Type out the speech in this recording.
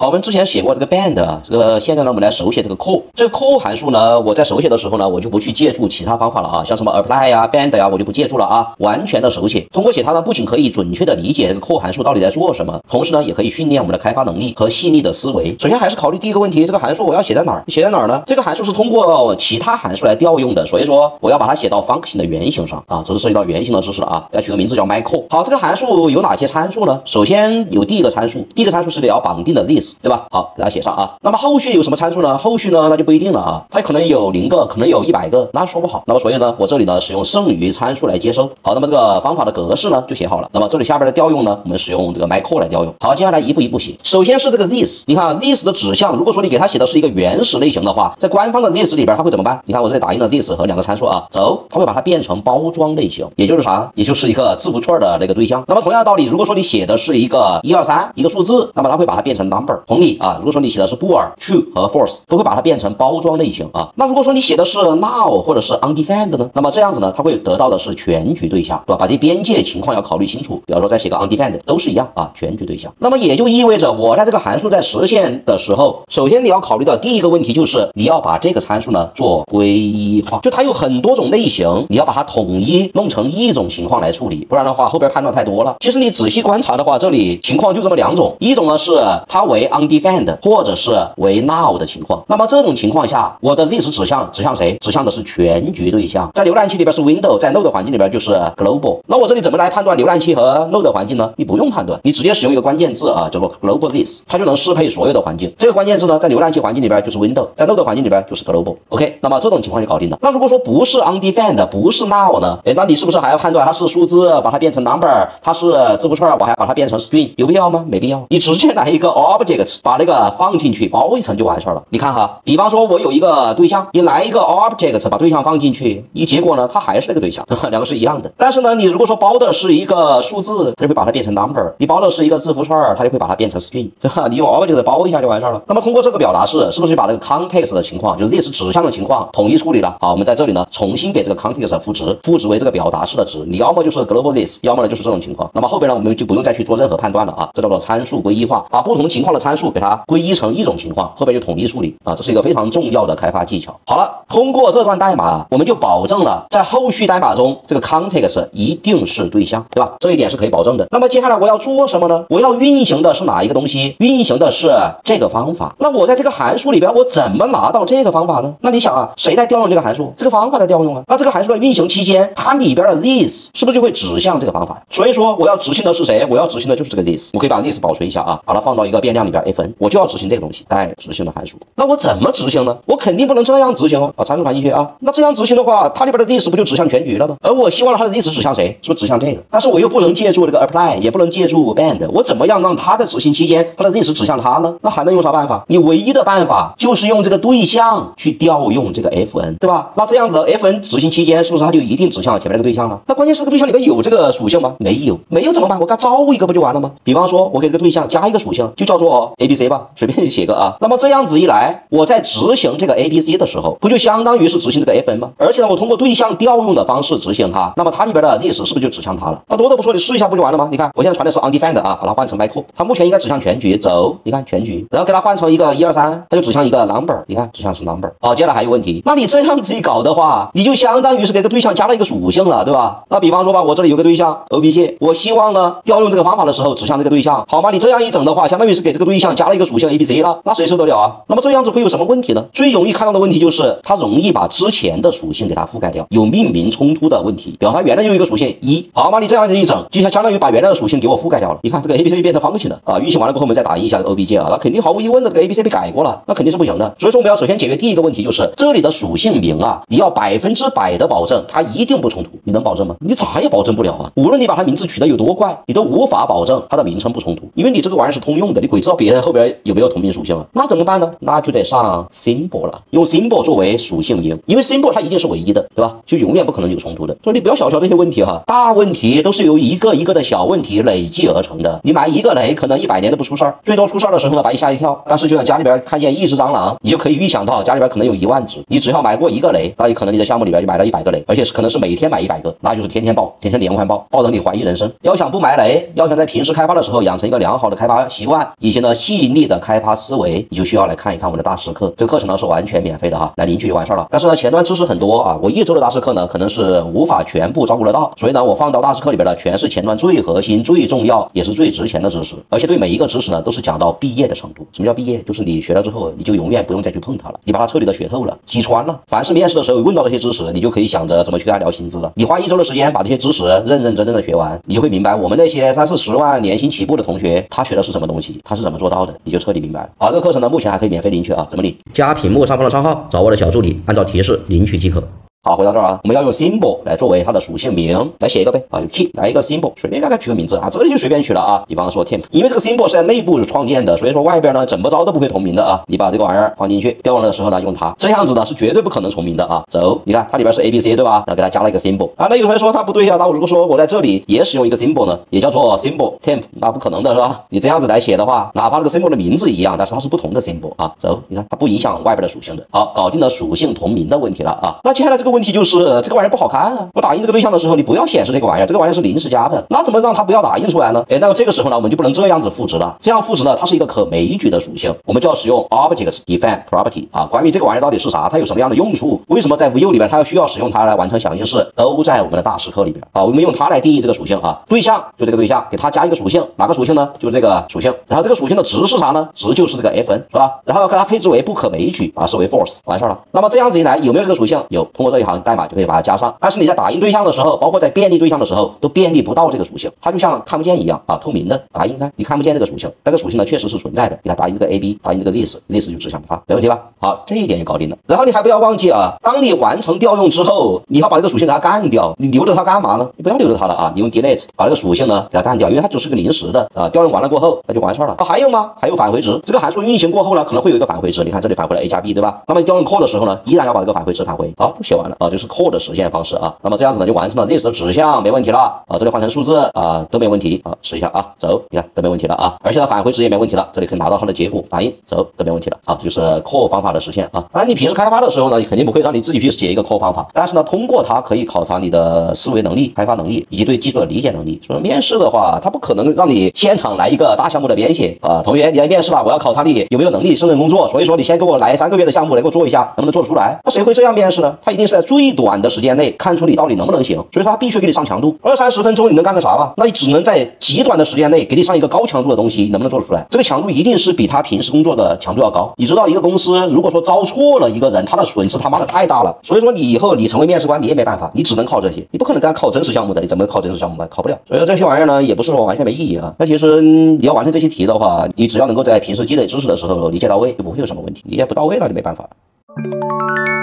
好，我们之前写过这个 band，这个现在呢，我们来手写这个 call。这个 call 函数呢，我在手写的时候呢，我就不去借助其他方法了啊，像什么 apply 呀、band 呀，我就不借助了啊，完全的手写。通过写它呢，不仅可以准确的理解这个 call 函数到底在做什么，同时呢，也可以训练我们的开发能力和细腻的思维。首先还是考虑第一个问题，这个函数我要写在哪儿？写在哪儿呢？这个函数是通过其他函数来调用的，所以说我要把它写到 function 的原型上啊，这是涉及到原型的知识了啊，要取个名字叫 my call。好，这个函数有哪些参数呢？首先有第一个参数，第一个参数是你要绑定的 this，对吧？好，给它写上啊。那么后续有什么参数呢？后续呢，那就不一定了啊，它可能有零个，可能有一百个，那说不好。那么所以呢，我这里呢使用剩余参数来接收。好，那么这个方法的格式呢就写好了。那么这里下边的调用呢，我们使用这个 my call 来调用。好，接下来一步一步写。首先是这个 this，你看啊，this 的指向，如果说你给它写的是一个原始类型的话，在官方的 this 里边它会怎么办？你看我这里打印了 this 和两个参数啊，走，它会把它变成包装类型，也就是啥？也就是一个字符串的那个对象。那么同样道理，如果说你写的是一个一二三一个数字，那么它会把它变成 number。同理啊，如果说你写的是 bool、true 和 false，都会把它变成包装类型啊。那如果说你写的是 now 或者是 undefined 呢，那么这样子呢，它会得到的是全局对象，对吧？把这边界情况要考虑清楚。比方说再写个 undefined，都是一样啊，全局对象。那么也就意味着我在这个函数在实现的时候，首先你要考虑的第一个问题就是你要把这个参数呢做归一化，就它有很多种类型，你要把它统一弄成一种情况来处理，不然的话后边判断太多了。其实你仔细观察的话，这里情况就这么两种，一种呢是它为 undefined 或者是为 now 的情况。那么这种情况下，我的 this 指向指向谁？指向的是全局对象。在浏览器里边是 window，在 node 环境里边就是 global。那我这里怎么来判断浏览器和 node 环境呢？你不用判断，你直接使用一个关键字啊，叫做 global this，它就能适配所有的环境。这个关键字呢，在浏览器环境里边就是 window，在 node 环境里边就是 global。OK，那么这种情况就搞定了。那如果说不是 undefined，不是 now 呢？哎，那你是不是还要判断它是数字，把它变成 number？它是字符串，我还把它变成 string，有必要吗？没必要。你直接来一个 object，把那个放进去，包一层就完事儿了。你看哈，比方说我有一个对象，你来一个 object，把对象放进去，你结果呢，它还是那个对象，两个是一样的。但是呢，你如果说包的是一个数字，它就会把它变成 number；你包的是一个字符串，它就会把它变成 string，对吧？你用 object 包一下就完事儿了。那么通过这个表达式，是不是就把那个 context 的情况，就是 this 指向的情况统一处理了？好，我们在这里呢，重新给这个 context 赋值，赋值为这个表达式的值。你要么就是 global this，要么呢就是这种情况。那么后边呢，我们就不用再去做任何判断了啊，这叫做参数归一化，把不同情况的参数给它归一成一种情况，后边就统一处理啊，这是一个非常重要的开发技巧。好了，通过这段代码，我们就保证了在后续代码中，这个 context 一定是对象，对吧？这一点是可以保证的。那么接下来我要做什么呢？我要运行的是哪一个东西？运行的是这个方法。那我在这个函数里边，我怎么拿到这个方法呢？那你想啊，谁在调用这个函数？这个方法在调用啊。那这个函数的运行期间，它里边的 this 是不是就会指向这个方法？所以说我要执行的是谁？我要执行的就是这个 this。我可以把 this 保存一下啊，把它放到一个变量里边 fn，我就要执行这个东西，哎，执行的函数。那我怎么执行呢？我肯定不能这样执行哦，把参数传进去啊。那这样执行的话，它里边的 this 不就指向全局了吗？而我希望它的 this 指向谁？是不是指向这个？但是我又不能借助这个 apply，也不能借助 band，我怎么样让它的执行期间，它的 this 指向它呢？那还能用啥办法？你唯一的办法就是用这个对象去调用这个 fn，对吧？那这样子的 fn 执行期间，是不是它就一定指向前面那个对象了？那关键是这个对象里面有这个属性吗？没有，没有怎么办？我给它招一个不就完了吗？比方说，我给这个对象加一个属性，就叫做 a b c 吧，随便写个啊。那么这样子一来，我在执行这个 a b c 的时候，不就相当于是执行这个 fn 吗？而且呢，我通过对象调用的方式执行它，那么它里边的 this 是不是就指向它了？那多的不说，你试一下不就完了吗？你看，我现在传的是 undefined 啊，把它换成 my call，它目前应该指向全局，走，你看全局，然后给它换成一个一二三，它就指向一个 number，你看指向是 number。好，接下来还有问题，那你这样子一搞的话，你就相当于是给个对象加了一个属性了，对吧？那比方说吧，我这里有个对象 O B C，我希望呢调用这个方法的时候指向这个对象，好吗？你这样一整的话，相当于是给这个对象加了一个属性 abc 了，那谁受得了啊？那么这样子会有什么问题呢？最容易看到的问题就是它容易把之前的属性给它覆盖掉，有命名冲突的问题。比方它原来有一个属性一，好嘛？你这样子一整，就像相当于把原来的属性给我覆盖掉了。你看这个 abc 变成方形了啊，运行完了过后我们再打印一下 obj 啊，那肯定毫无疑问的这个 abc 被改过了，那肯定是不行的。所以说我们要首先解决第一个问题，就是这里的属性名啊，你要百分之百的保证它一定不冲突，你能保证吗？你咋也保证不了啊！无论你把它名字取得有多怪，你都无法保证它的名称不冲突，因为你这个玩意儿是通用的，你鬼知道别人后边有没有同名属性啊？那怎么办呢？那就得上 symbol 了，用 symbol 作为属性名，因为 symbol 它一定是唯一的，对吧？就永远不可能有冲突的。所以你不要小瞧这些问题哈，大问题都是由一个一个的小问题累计而成的。你埋一个雷，可能一百年都不出事儿，最多出事儿的时候呢，把你吓一跳。但是就像家里边看见一只蟑螂，你就可以预想到家里边可能有一万只。你只要埋过一个雷，那有可能你的项目里边就埋了一百个雷，而且是可能是每天买一百个，那就是天天爆，天天连环爆，爆得你怀疑人生。要想不埋雷，要想在平时开发的时候养成一个良好的开发习惯，以前呢。细腻的开发思维，你就需要来看一看我们的大师课。这个课程呢是完全免费的哈，来领取就完事儿了。但是呢，前端知识很多啊，我一周的大师课呢可能是无法全部照顾得到，所以呢，我放到大师课里边的全是前端最核心、最重要也是最值钱的知识，而且对每一个知识呢都是讲到毕业的程度。什么叫毕业？就是你学了之后，你就永远不用再去碰它了，你把它彻底的学透了、击穿了。凡是面试的时候问到这些知识，你就可以想着怎么去跟他聊薪资了。你花一周的时间把这些知识认认真真的学完，你就会明白我们那些三四十万年薪起步的同学，他学的是什么东西，他是怎么做到的，你就彻底明白了。好，这个课程呢目前还可以免费领取啊，怎么领？加屏幕上方的账号，找我的小助理，按照提示领取即可。好，回到这儿啊，我们要用 symbol 来作为它的属性名，来写一个呗啊，用 t 来一个 symbol，随便给它取个名字啊，这里就随便取了啊。比方说 temp，因为这个 symbol 是在内部创建的，所以说外边呢怎么着都不会同名的啊。你把这个玩意儿放进去，调用的时候呢用它，这样子呢是绝对不可能重名的啊。走，你看它里边是 a b c 对吧？那给它加了一个 symbol 啊。那有同学说它不对呀，那我如果说我在这里也使用一个 symbol 呢，也叫做 symbol temp，那不可能的是吧？你这样子来写的话，哪怕这个 symbol 的名字一样，但是它是不同的 symbol 啊。走，你看它不影响外边的属性的。好，搞定了属性同名的问题了啊。那接下来这个问题就是。这个玩意儿不好看啊！我打印这个对象的时候，你不要显示这个玩意儿，这个玩意儿是临时加的，那怎么让它不要打印出来呢？哎，那么这个时候呢，我们就不能这样子赋值了。这样赋值呢，它是一个可枚举的属性，我们就要使用 objects define property 啊。关于这个玩意儿到底是啥，它有什么样的用处？为什么在 Vue 里边它要需要使用它来完成响应式，都在我们的大师课里边啊。我们用它来定义这个属性啊，对象就这个对象，给它加一个属性，哪个属性呢？就是这个属性。然后这个属性的值是啥呢？值就是这个 fn 是吧？然后给它配置为不可枚举，把它设为 false，完事儿了。那么这样子一来，有没有这个属性？有，通过这一行代码就可以把它加上。但是你在打印对象的时候，包括在便利对象的时候，都便利不到这个属性，它就像看不见一样啊，透明的打印，看你看不见这个属性，那个属性呢确实是存在的。你看打印这个 a b，打印这个 this，this 就指向它，没问题吧？好，这一点也搞定了。然后你还不要忘记啊，当你完成调用之后，你要把这个属性给它干掉，你留着它干嘛呢？你不要留着它了啊，你用 delete 把这个属性呢给它干掉，因为它只是个临时的啊，调用完了过后那就完事儿了。还有吗？还有返回值，这个函数运行过后呢，可能会有一个返回值，你看这里返回了 a 加 b，对吧？那么调用 call 的时候呢，依然要把这个返回值返回，好，就写完了啊，就是 call 的实现方式啊。那么这样子呢，就完成了。this 的指向没问题了啊，这里换成数字啊都没问题啊，试一下啊，走，你看都没问题了啊，而且呢返回值也没问题了，这里可以拿到它的结果，打印走都没问题了啊，这就是 call 方法的实现啊。当然你平时开发的时候呢，肯定不会让你自己去写一个 call 方法，但是呢，通过它可以考察你的思维能力、开发能力以及对技术的理解能力。所以面试的话，它不可能让你现场来一个大项目的编写啊，同学你来面试了，我要考察你有没有能力胜任工作，所以说你先给我来三个月的项目来给我做一下，能不能做得出来？那谁会这样面试呢？他一定是在最短的时间内看出你到底能不能行，所以他必须给你上强度。二三十分钟你能干个啥吧？那你只能在极短的时间内给你上一个高强度的东西，能不能做得出来？这个强度一定是比他平时工作的强度要高。你知道一个公司如果说招错了一个人，他的损失他妈的太大了。所以说你以后你成为面试官，你也没办法，你只能靠这些，你不可能跟他考真实项目的，你怎么靠真实项目吧？考不了。所以说这些玩意儿呢，也不是说完全没意义啊。那其实你要完成这些题的话，你只要能够在平时积累知识的时候理解到位，就不会有什么问题。理解不到位那就没办法了。